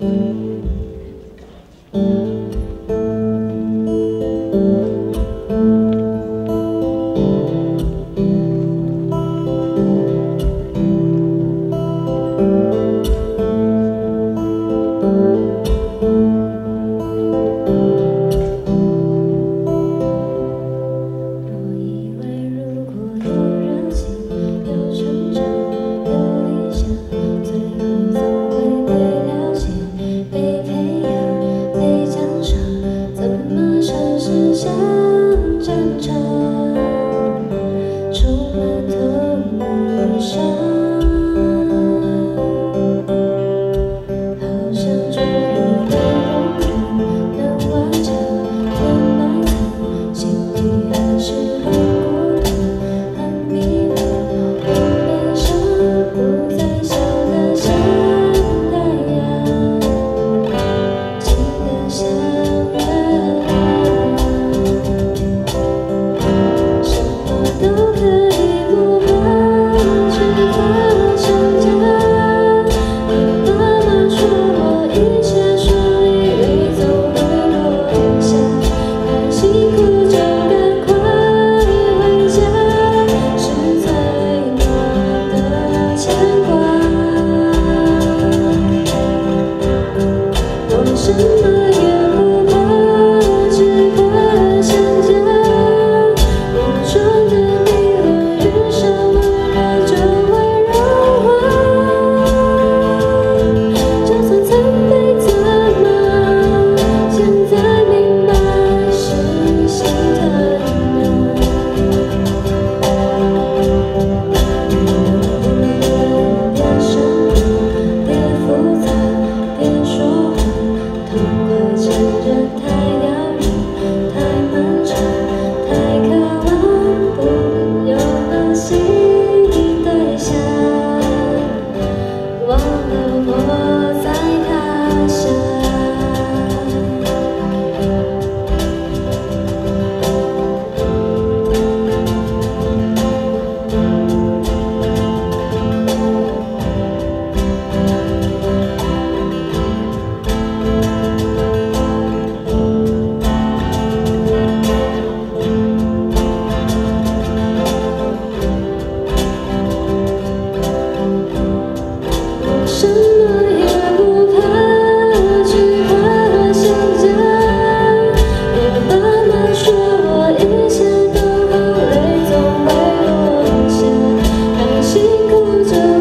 Mm-hmm. 就